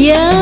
Yeah.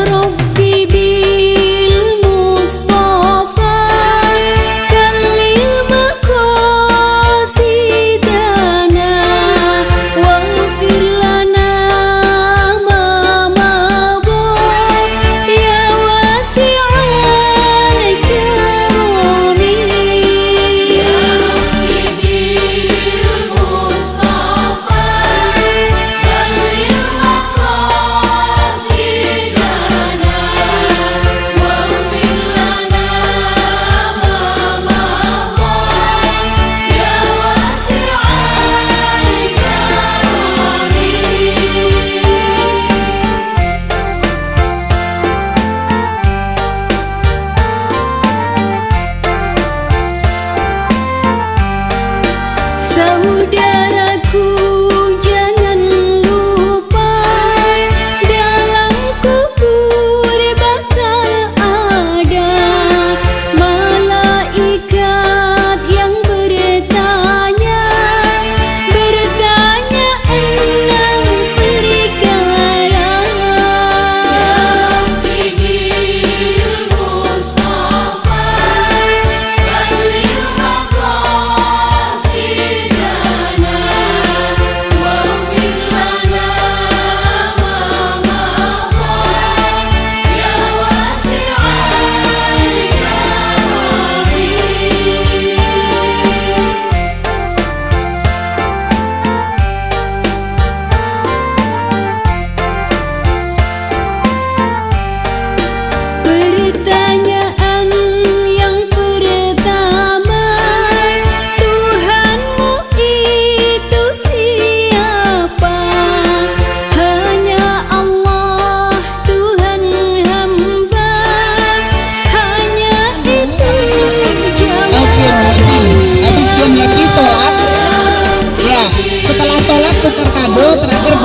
tukar kado terakhir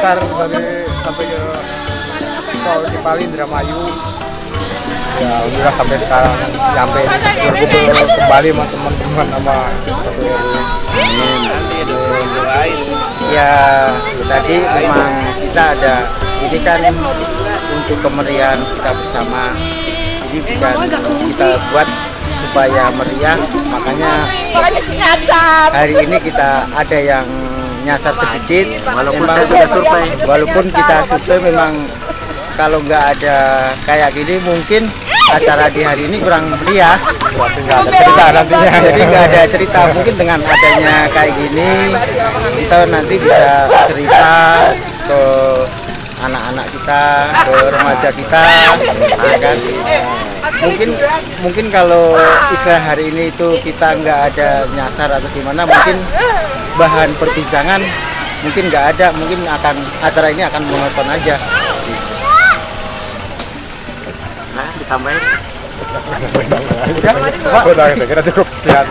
Nyasar dari sampai ke tol Cipali Indramayu ya udah sampai sekarang nyampe berkumpul kembali sama teman-teman sama satu RW. Ya tadi memang kita ada ini kan untuk kemeriahan kita bersama. Jadi bukan kita buat supaya meriah, makanya hari ini kita ada yang nyasar sedikit. Walaupun Memang- saya sudah survei. Walaupun kita survei memang kalau nggak ada kayak gini mungkin acara di hari ini kurang meriah. Berarti nggak ada cerita nantinya Jadi nggak ada cerita mungkin dengan adanya kayak gini kita nanti bisa cerita ke anak-anak kita, ke remaja kita, nah kan. Mungkin mungkin kalau istilah hari ini itu kita nggak ada nyasar atau gimana, mungkin bahan perbincangan mungkin nggak ada, mungkin akan acara ini akan monoton aja. Nah, ditambahin. Udah kira cukup sekian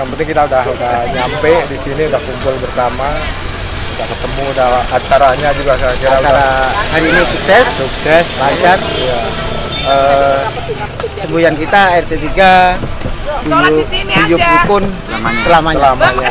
yang penting kita udah udah nyampe di sini udah kumpul bersama udah ketemu udah acaranya juga saya kira Acara hari ini sukses, sukses lancar. Iya uh, kita RT 3 tujuh di Pukun selamanya. Selamanya.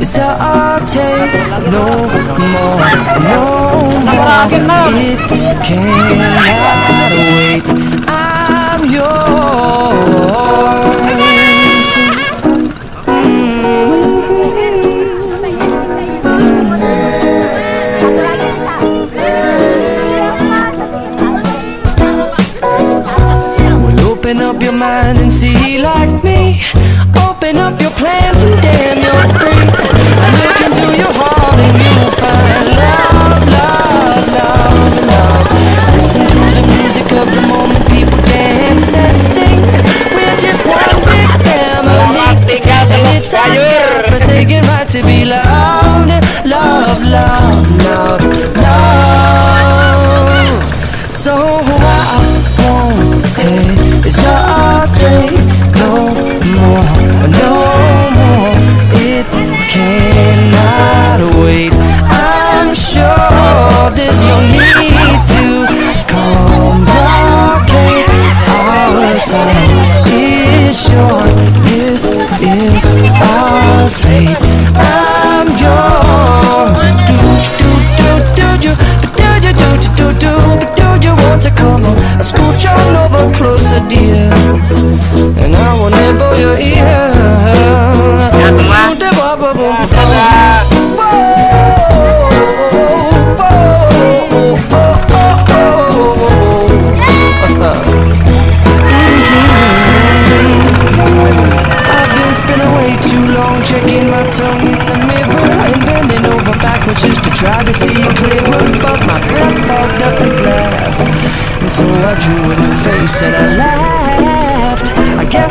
hesitate no more, no more. It cannot wait. I'm yours. Well, open up your mind and see like me. Open up your plans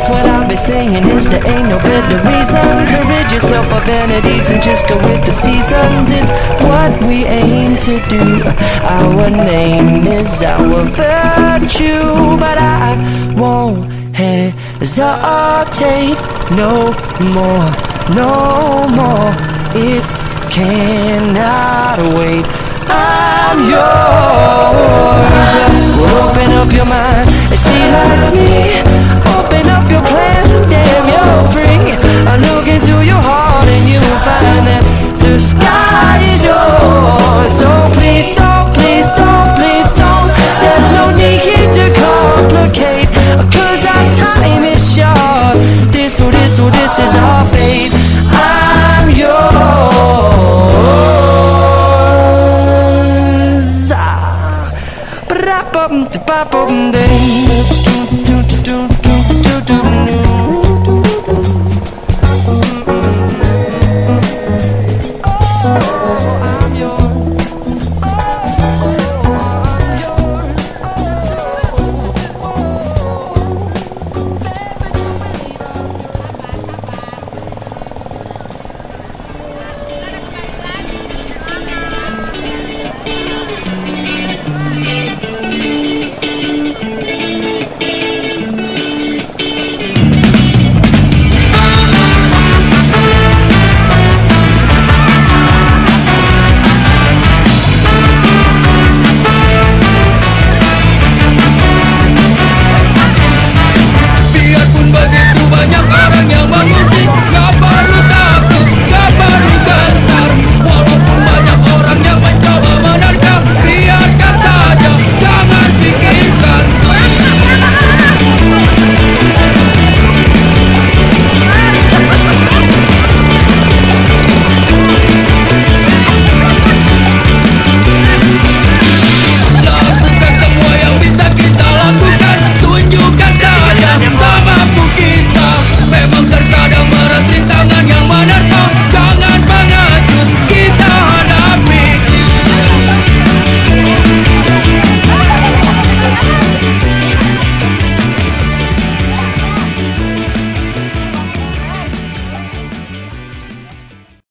Guess what I'll be saying is there ain't no better reason to rid yourself of vanities and just go with the seasons. It's what we aim to do. Our name is our virtue, but I won't hesitate no more, no more. It cannot wait. I'm yours. Open up your mind and see like me open up your plans and damn, you're free. I look into your heart and you will find that the sky is yours. So I'm your